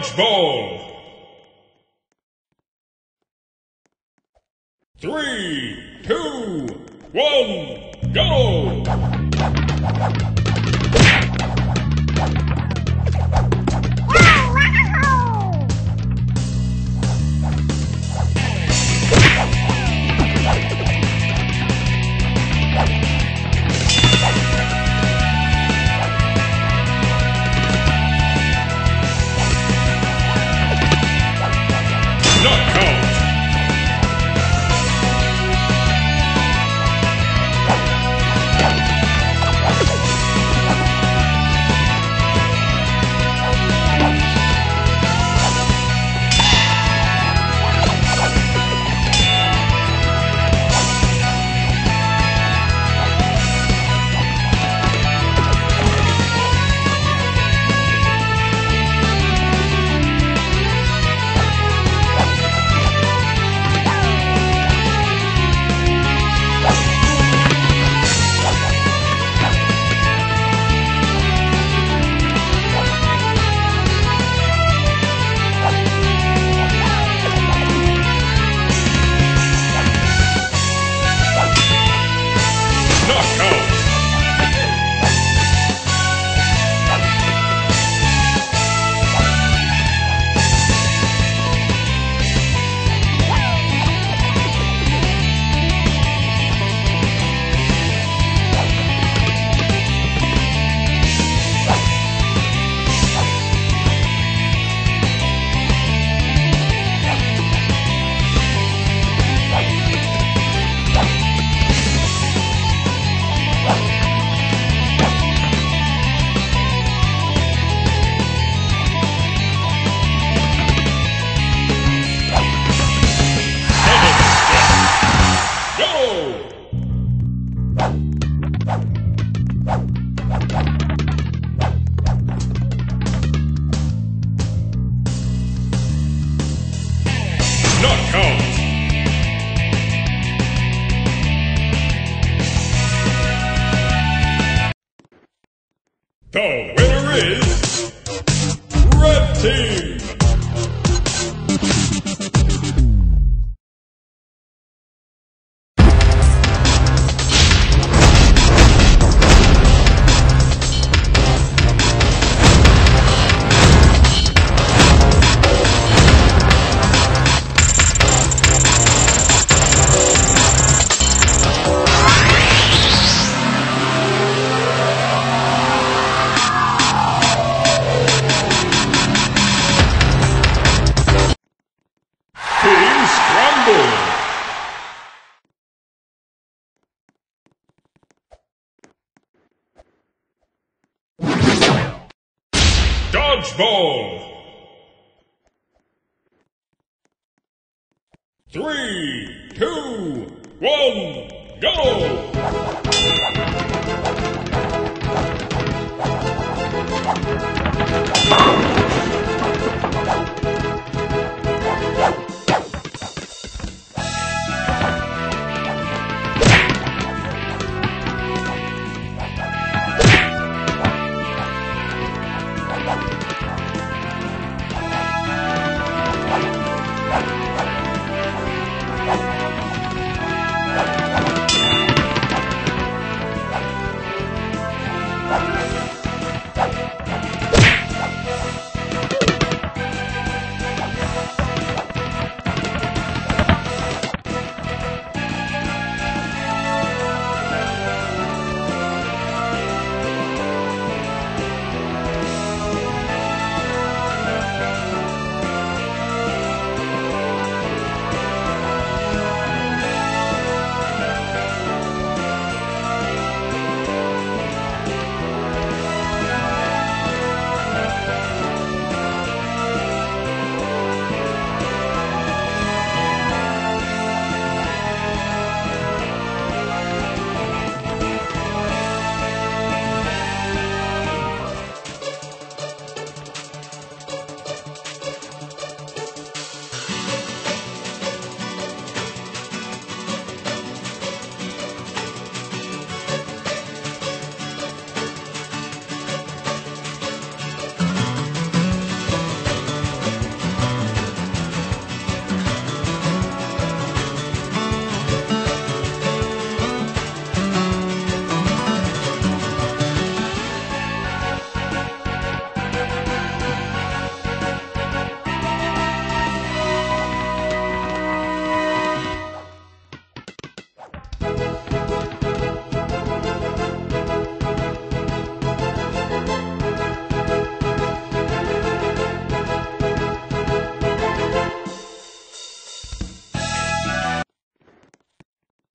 Dodgeball. Three, two, one, go! Winner is Red Team! goal. Three, two, one, go!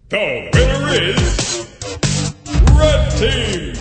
The winner is Red Team.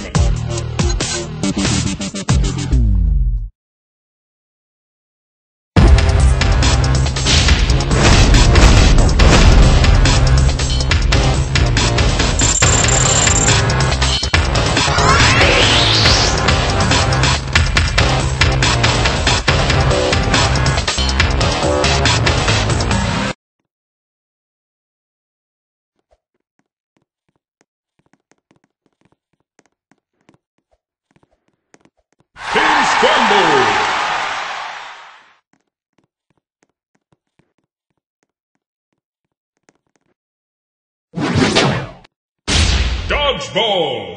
Dodgeball.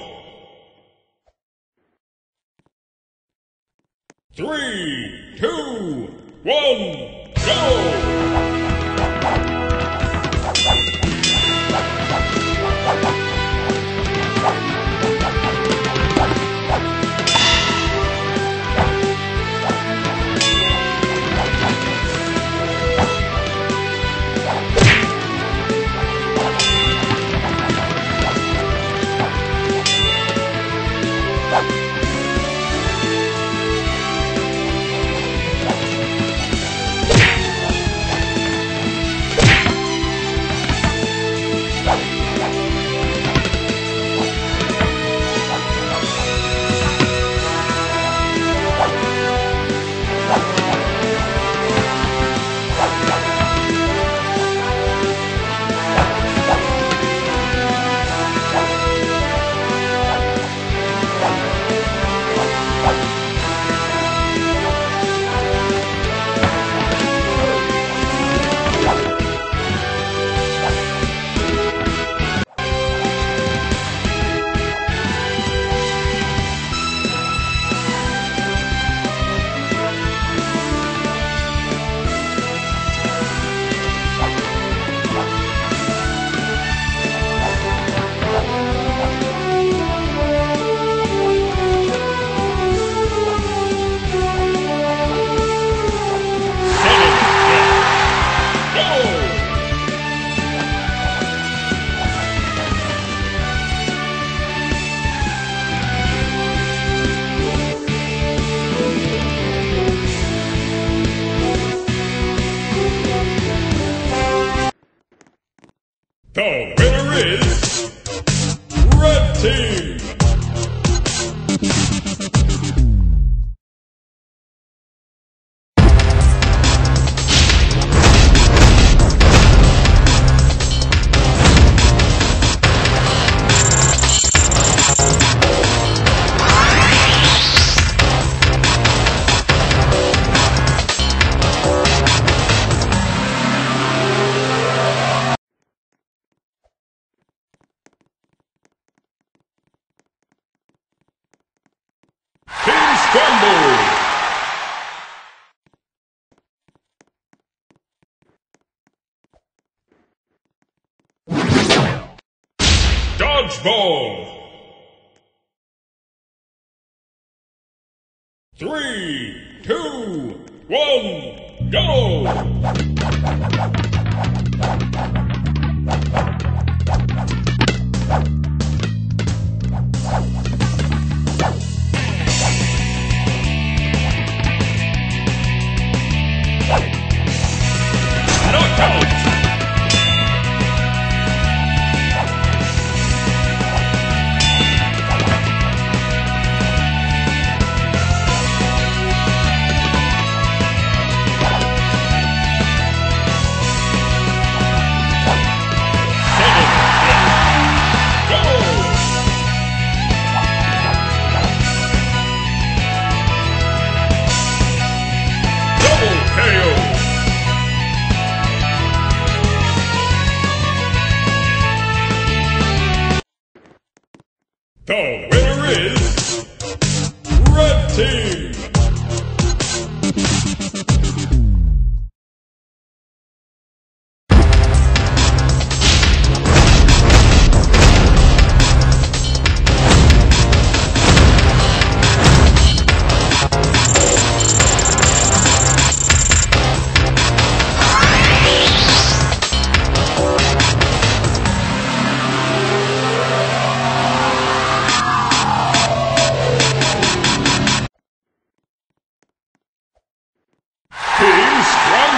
Three, two, one, go! Dodgeball.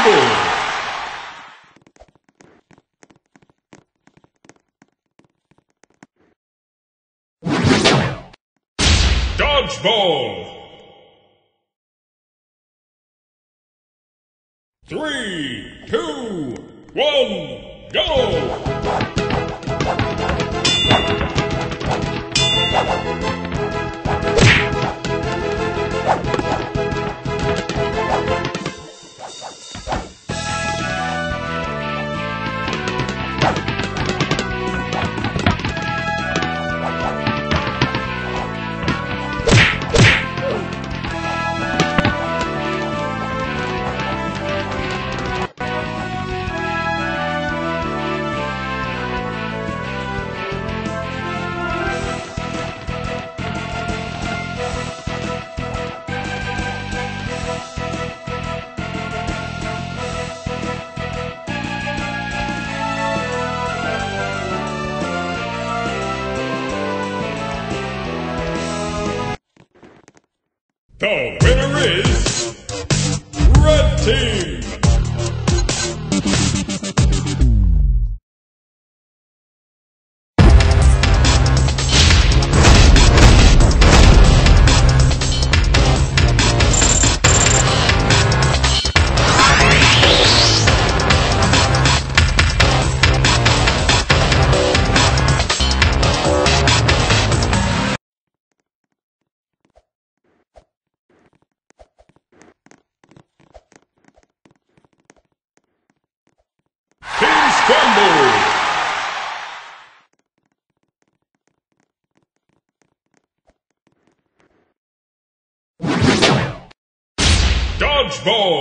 four. Dodgeball! Dodgeball.